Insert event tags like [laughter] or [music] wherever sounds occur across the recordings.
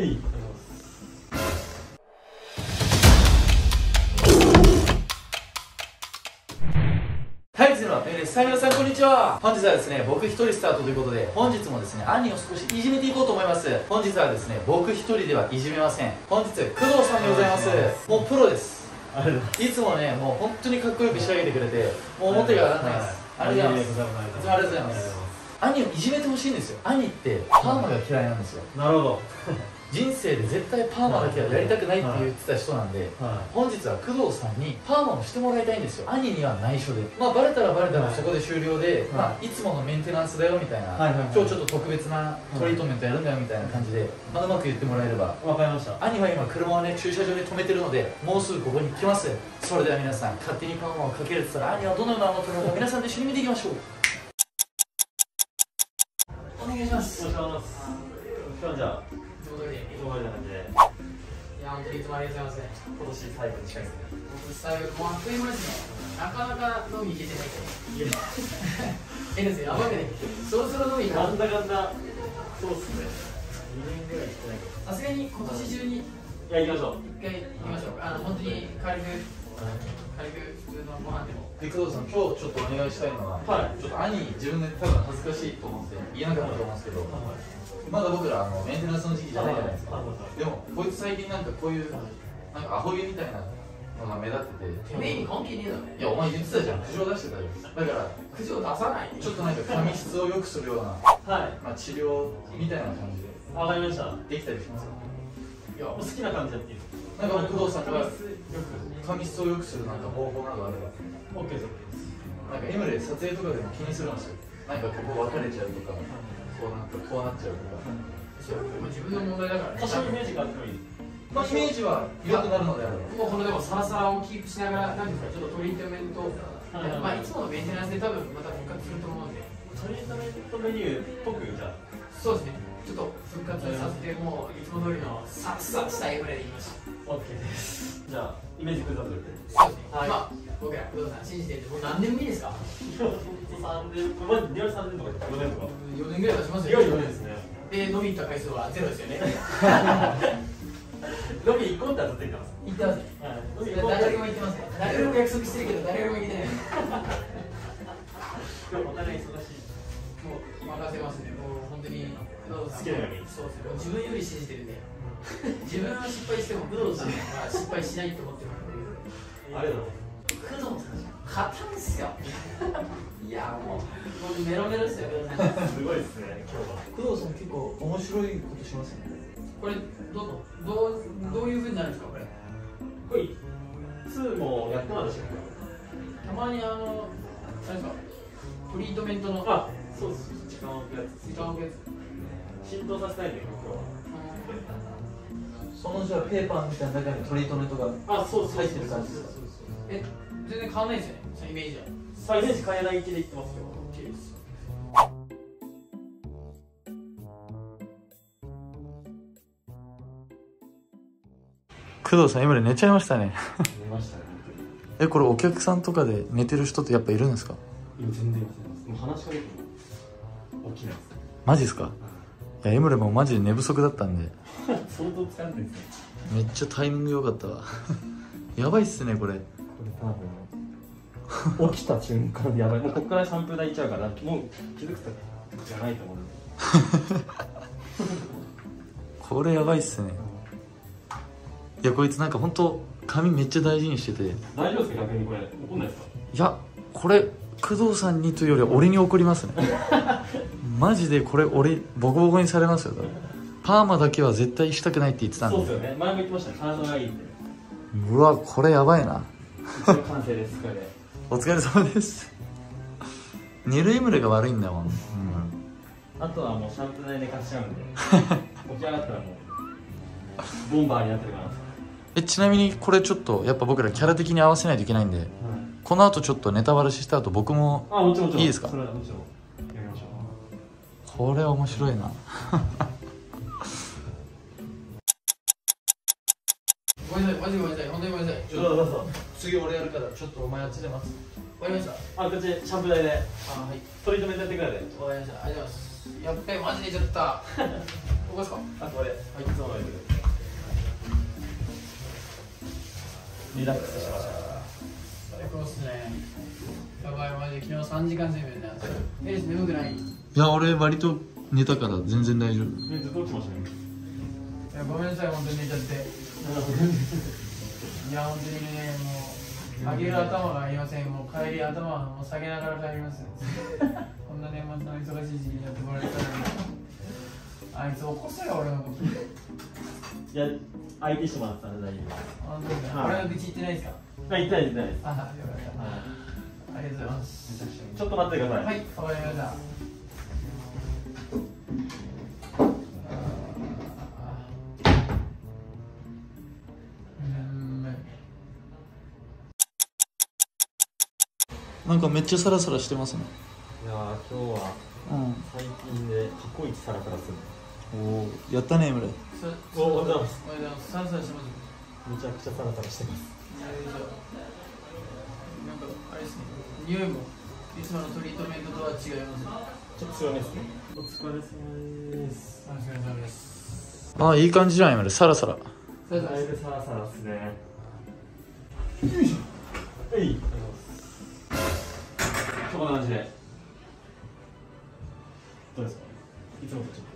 はいはい、次のペイです。さあ、皆さん、こんにちは。本日はですね、僕一人スタートということで、本日もですね、兄を少しいじめていこうと思います。本日はですね、僕一人ではいじめません。本日は工藤さんでございます。もうプロです。いいつもね、もう本当にかっこよく仕上げてくれて、もう表が上がらないです。ありがとうございます。ありがとうございます。兄をいじめてほしいんですよ。兄ってパーマが嫌いなんですよ。なるほど人生で絶対パーマだけはやりたくないって言ってた人なんで、は本日は工藤さんにパーマをしてもらいたいんですよ。兄には内緒で。まあバレたらバレたらそこで終了で、はい。まあ、いつものメンテナンスだよみたいな、はいはいはい。今日ちょっと特別なトリートメントやるんだよみたいな感じで、まあ、うまく言ってもらえれば。いわかりました。兄は今車をね駐車場に止めてるのでもうすぐここに来ます。それでは皆さん勝手にパーマをかけるって言ったら兄はどのような思ってるのか皆さんで一緒に見ていきましょう。お願いします。お願いします。今日じゃあいつも通りいつも通りな感じでいや、本当にいつもありがとうございます。今年最後に近いですね僕、最後、もうあっという間ですね。なかなか飲み行けてないけど。え [laughs] えですよ、やばくね。そろそろ飲み行こなんう。だかんだそうっすね2年ぐらい行ってないけどさすがに今年中にいや行きましょう一回行きましょうか。あの、本当に軽く、軽く普通のご飯でも。で工藤さん今日ちょっとお願いしたいのは、はい。ちょっと兄自分で多分恥ずかしいと思って言えなかったと思うんですけど、まだ僕らあのメンテナンスの時期じゃないじゃないですか、でもこいつ最近なんかこういうなんかアホ毛みたいなのが目立ってて。てめえに関係ねえだろ。いやお前言ってたじゃん。苦情出してたじゃん。だから口を出さない。で。[laughs] ちょっとなんか髪質を良くするような、はい。まあ、治療みたいな感じで。わかりました。できたりしますよいやお好きな感じやっていいですかなんか工藤さんがよく髪質を良くするなんか方法などあれば。OK です OK です。なんか今で撮影とかでも気にするんですよなんかここ分かれちゃうとかこうなんかこうなっちゃうとか。そうもう自分の問題だからね。多少イメージがあってもいい。まあイメージは良くなるのであれば。もうこのでもサラサラをキープしながら、なんですか、ちょっとトリートメント、はい。まあいつものメンテナンスで多分また復活すると思うんで。トリートメントメニューっぽくじゃそうですね。ちょっと復活させて、もういつも通りのさっさしたいぐらいでいきましょう。あ OK ですじゃあイメージ崩さずれてそうですね。はいまあ、僕ら、工藤さん信じてるもう何年もいいですか？3年これマジリアル3年とか4年とか ?4 年ぐらい経ちますよ。4年ですねで、飲み行った回数はゼロですよね。[laughs] 飲み行こうってはずっと言ってます行ってますね。はい誰も行ってますね。誰も約束してるけど、誰も行ってない。今 [laughs] 日お互い忙しいもう任せますね。もう本当に。好きなように。そうですね。自分より信じてるん。で。自分は失敗しても工藤さんは失敗しないと思ってる。ありがとうござい工藤さん、勝たんすよ。いや、もう、もうメロメロですよ、すすごいですね今日は。工藤さん結構面白いことしますね。これどうどうどういうふうになるんですかこれ？これ2もやってましたったまにあの何ですか？トリートメントの。けあそうです。時間を置くやつ。時間を置くやつ浸透させたいんで今日は。そのじゃあペーパーみたいな中にトリートメントがあそうそう入ってる感じですか？え全然変わんないですよ。ねそのイメージは。さあイメージ変えない気で言ってます。よ OK です。工藤さん今で寝ちゃいましたね。見ましたねえこれお客さんとかで寝てる人ってやっぱいるんですか今全然いませんもう話しかけても起きないですマジですかいやエムレもマジで寝不足だったんで。相当疲れてるんですね。めっちゃタイミング良かったわ。[laughs] やばいっすねこれ。これ多分。[laughs] 起きた瞬間やばい。もうここからシャンプー台いっちゃうからもう気づくとじゃないと思う。[laughs] これやばいっすね。いやこいつなんか本当髪めっちゃ大事にしてて。い大丈夫ですか逆にこれ。怒んないですか？やこれ工藤さんにというよりは俺に怒りますねマジでこれ俺ボコボコにされますよ。パーマだけは絶対したくないって言ってたんそうでですよね。前も言ってましたね。体がいいってうわこれやばいな。完成ですこれでお疲れ様です。寝るエムレが悪いんだもん、うん。あとはもうシャンプー台寝かしちゃうんで。[laughs] 起き上がったらもうボンバーになってるから。えちなみにこれちょっとやっぱ僕らキャラ的に合わせないといけないんで。この後ちょっとネタバレした後僕もあもちろんもちろん。いいですか？それはもちろん。やりましょうこれ面白いな。ごめんなさいマジごめんなさい。本当にごめんなさい。ちょっと次俺やるからちょっとお前あっちで待つ。わかりました。あこっちシャンプー台で。あはい。トリートメントやってくれわかりました。ありがとうございます。やっべマジでちょっと。こかですか？あこれ。はいそうなんですリラックスしました。最高っすね。やばいマジ昨日3時間睡眠ですよえ眠くない？いいや俺割と寝たから全然大丈夫。うずっと起きてましたねやごめんなさい本当に寝ちゃって。いや本当にねもう上げる頭がありません。もう帰り頭はもう下げながら帰りますこんな年末の忙しい時期にやってもらえたら。あいつ起こすよ俺のこと。いや相手してもらったら大丈本当に、はい。俺の愚痴言ってないですか？夫あ痛い痛い。ですあよかった、はありがとうございます。いちょっと待ってください。はいわかりましたなんかめっちゃサラサラしてますね。いやー今日はうん。最近で過去一サラサラするおおやったねエムレそおおはようございます。おはようございます。サラサラしてますめちゃくちゃサラサラしてます。なんかあれですね。匂いもいつものトリートメントとは違いますね。ちょっと強めですね。お疲れ様です。お疲れ様です。あいい感じじゃんエムレサラサラ。サラサラだいぶサラサラですね。よいしょ。はいな感じで。どうですか？いつもとちょっと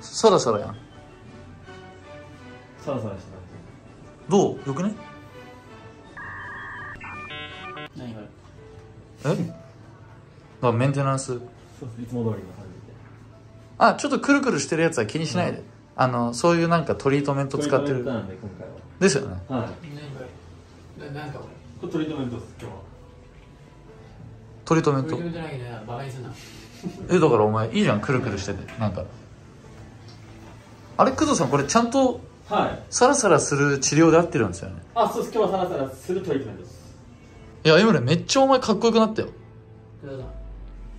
サラサラやん。サラサラしてどう？よくね？何こえ？れまあメンテナンス。そうですいつも通りの感じで。あちょっとくるくるしてるやつは気にしないで、あのそういうなんかトリートメント使ってる。トリートメントなんで今回ですよね。ははい。ななんかここれトリートメントです今日はトリートメントえだからお前いいじゃん。くるくるしてて。なんかあれ工藤さんこれちゃんとはい。サラサラする治療で合ってるんですよね。あそうです今日はサラサラするトリートメントです。いやエムレめっちゃお前かっこよくなったよ。工藤さん。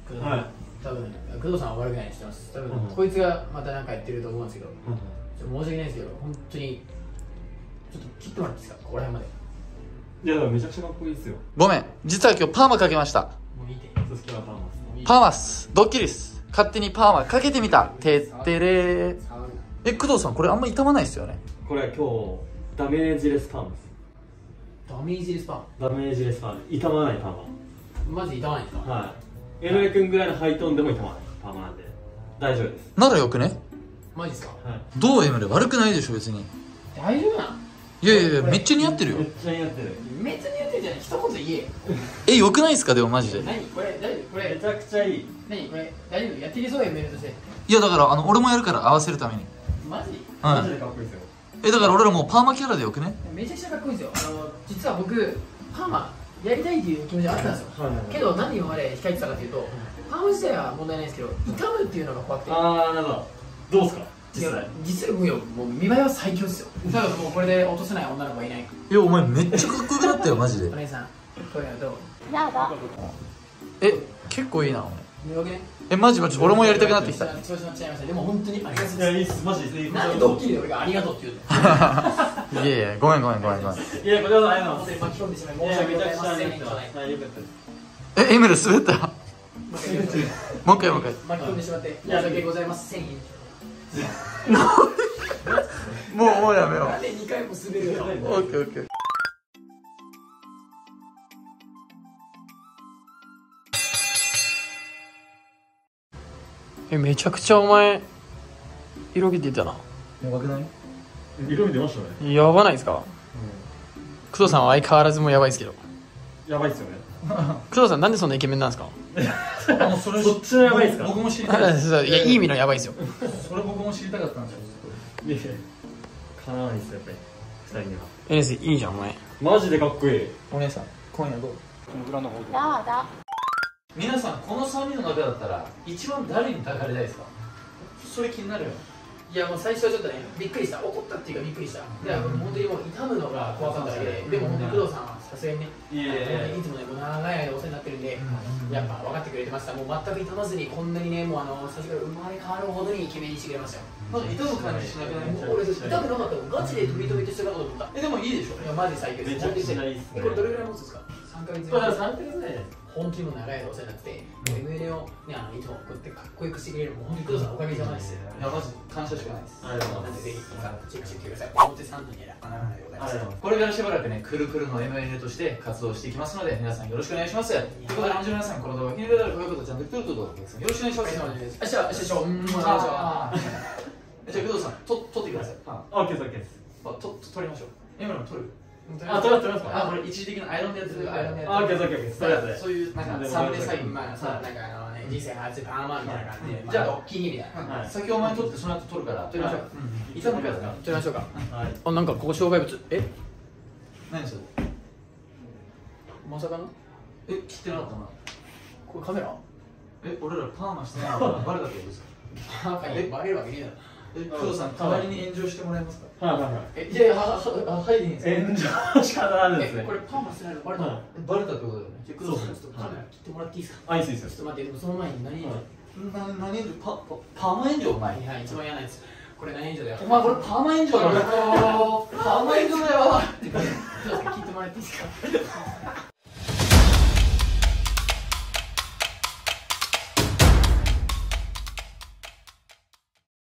工藤さん、はい多分工藤さんは悪くないにしてます。多分、うん。こいつがまた何かやってると思うんですけど。ちょっと申し訳ないですけど本当にちょっと切ってもらっていいですか？ここら辺までいやめちゃくちゃかっこいいですよ。ごめん。実は今日パーマかけました。パーマっす。ドッキリっす。勝手にパーマかけてみた。てってれえ工藤さんこれあんま傷まないっすよね。これ今日ダメージレスパーマです。ダメージレスパンダメージレスパーマ。傷まないパーマ。ジ痛まないんですか？マはい。江上君ぐらいのハイトーンでも傷まない。パーマなんで。大丈夫です。ならよくね？マジですか？はい。どうエムレ悪くないでしょ別に。大丈夫なんいやいやいやめっちゃ似合ってるよ。めっちゃ似合ってる。めっちゃ似合ってるじゃない。一言言えよ。えよくないっすか？でもマジで。何？これ大丈夫？これ。めちゃくちゃいい。何？これ大丈夫？やってきそう？やメールとして。いやだからあの俺もやるから合わせるために。マジ？はマジでかっこいいですよ。いえだから俺らもうパーマキャラでよくね？めちゃくちゃかっこいいですよ。あの実は僕パーマやりたいっていう気持ちがあったんですよ。はいはいはい。けど何今まで控えてたかというとパーマ自体は問題ないですけど痛むっていうのが怖くて。ああなるほど。どうですか？実いや際実際僕よもう見栄えは最強ですよ。多分もうこれで落とせない女の子はいない。いやお前めっちゃかっこよくなったよマジで。お姉さんこう？いうのどうえ結構いいなお前。えマジマジ俺もやりたくなってきた。調子乗っちゃいましたでも本当にありがとう。いいやいいっすマジでなんでドッキリで俺がありがとうって言うの [laughs] いやいやごめんごめんごめんごめん。いやこちらこそありがとうございます本当に巻き込んでしまいい。申し訳ごやめちゃくちざいませんえエムレ滑 [laughs] った [laughs] もう一回もう一回。巻き込んでしまって申し訳ございませんもうもうやめよなんで2回も滑るのうオッケーオッケー。えめちゃくちゃお前色気出たな。やばくない？色味出ましたね。やばないですか？工藤さんは相変わらずもやばいですけど。やばいっすよね [laughs] 工藤さんなんでそんなイケメンなんですか？もうそれそっちのやばいっすか？僕も知りたいいやいい意味のやばいですよ。それ僕も知りたかったんですよ。いやいやかなわないっすよやっぱり。二人には。エネスいいじゃんお前。マジでかっこいい。お姉さん今夜どう？やだ。皆さんこの3人の中だったら一番誰に抱かれたいですか？それ気になるよいやもう最初はちょっとねびっくりした。怒ったっていうかびっくりした。で本当にもう痛むのが怖かっただけででも本当に工藤さんはさすがにねいやいやいやいつもねこう長い間お世話になってるんでやっぱ分かってくれてました。もう全く痛まずにこんなにねもうあのさすが生まれ変わるほどにイケメンにしてくれましたよ。なんか痛む感じしなくない？もう俺痛くなかったもん。ガチで飛び飛びとしてたこと思った。えでもいいでしょ。いやマジ最強です。これどれぐらい持つんですか？3ヶ月これ3ヶ月ねほ本当にもう長い間お世話になってて、ML をねあのいつもこうやってかっこよくしてくれるもう本当におかげさまですいやマジ感謝しかないですありがとうございますぜひチェックしてください表参道にある穴場でございますこれからしばらくね、くるくるの ML として活動していきますので、皆さんよろしくお願いします。ということで、本日皆さん、この動画気に入られたら、高いこと、チャンネル登録とよろしくお願いします。お願いしますあ、じゃあ、じゃあ、うん、じゃあ、じゃあ、工藤さん、と、撮ってください。パン。オッケーですオッケーですあ、と、と、撮りましょう。エムラも撮る。あ取ります取りますあ、これ一時的なアイロンでやってる。アイロンでやあオッケーオッケーで。すとりあえずそういう、なんか、サムネサイン。まあさなんかあのね人生初パーマみたいな感じでじゃあドッキリみたい。なはい先お前撮って、その後撮るから、撮りましょう。い。つものやつか？撮りましょうか。はい。あなんかここ障害物え？何それ？まさかの？え、切ってなかったな。これカメラ？え、俺らパーマしてないバレたってことですか？えバレるわけねえだろえ、工藤さん、代わりに炎上してもらえますか？はいはいはい。えいやいや、は、は、は、はいんです。か炎上仕方なんですね。えこれパーマしてないの？バレた？バレたってことだよね。じゃあ工藤さんちょっとカメラ切ってもらっていいですか？あいいっすいいっす。ちょっと待ってでもその前に何炎な、何炎上パ、パ、パーマ炎上お前。上いや一番嫌なやつ。これ何炎上だ？よお前これパーマ炎上だよ。パーマ炎上だよ。聞いてもらっていいですか？